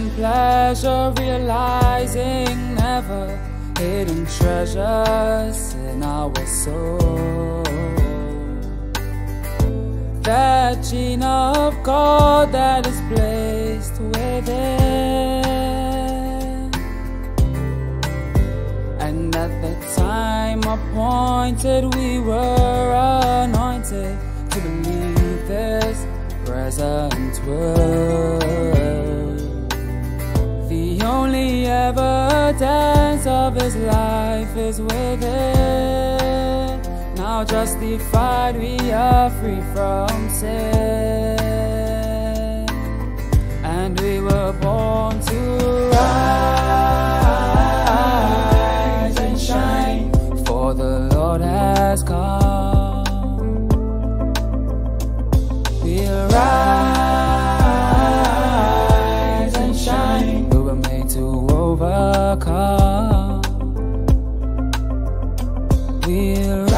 and pleasure, realizing never hidden treasures in our soul. That gene of God that is placed within. And at the time appointed, we were anointed to believe this present world. Evidence of His life is within. Now justified, we are free from sin. And we were born to rise and shine, for the Lord has come. We'll rise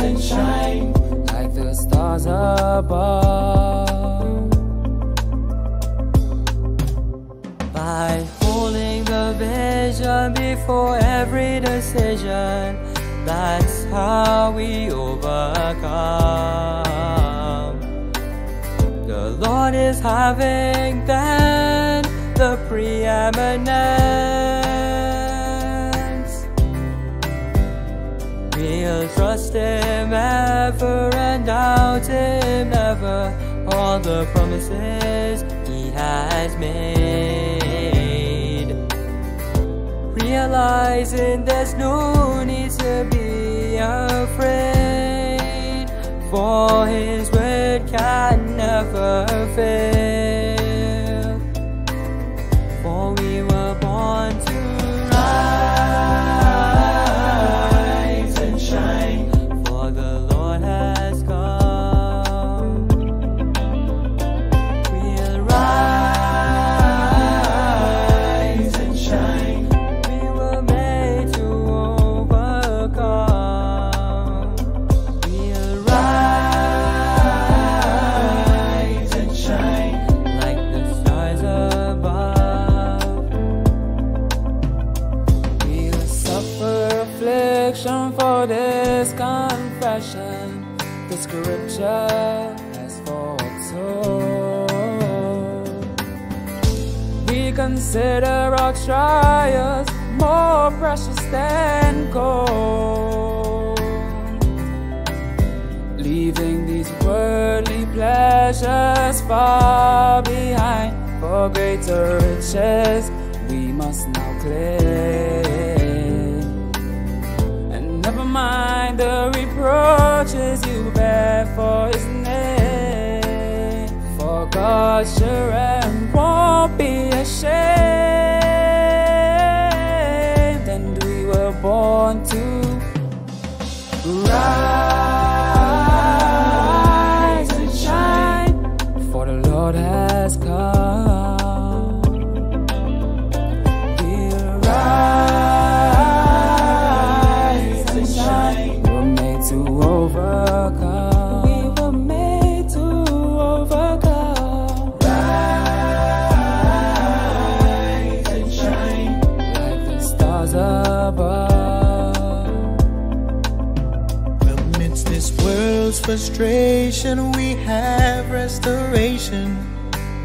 and shine like the stars above. By holding the vision before every decision, that's how we overcome. The Lord is having then the preeminence. Trust Him ever and doubt Him never. All the promises He has made. Realizing there's no need to be afraid, for His word can never fail. For this confession. The scripture has foretold. We consider our trials more precious than gold. Leaving these worldly pleasures far behind for greater riches we must now claim. Mind the reproaches you bear for his name. For God sure and won't be Amidst this world's frustration, we have restoration,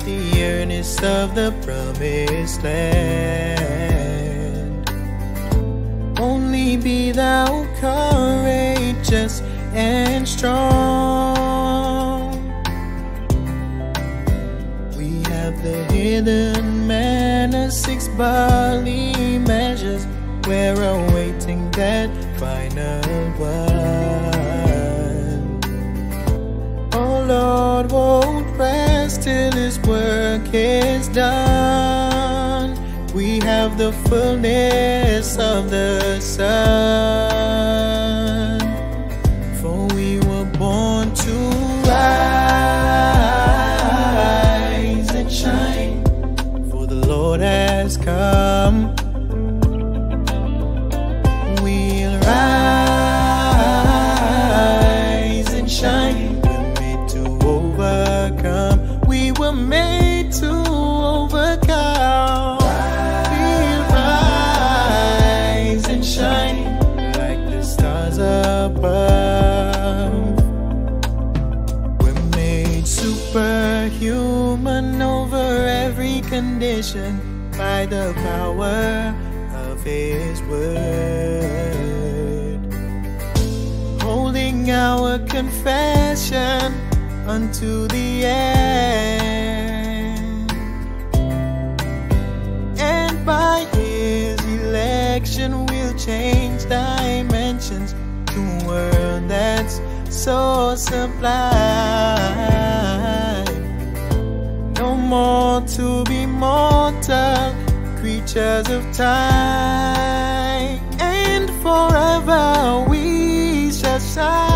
the earnest of the promised land. Only be thou courageous and strong. We have the hidden manna, six barley measures. We're awaiting that final one. Oh Lord, won't rest till His work is done. We have the fullness of the sun. above. We're made superhuman over every condition by the power of His Word. Holding our confession unto the end. And by His election, we'll change dimensions to a world that's so sublime. No more to be mortal, creatures of time, and forever we shall shine.